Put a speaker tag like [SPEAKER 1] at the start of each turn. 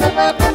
[SPEAKER 1] you.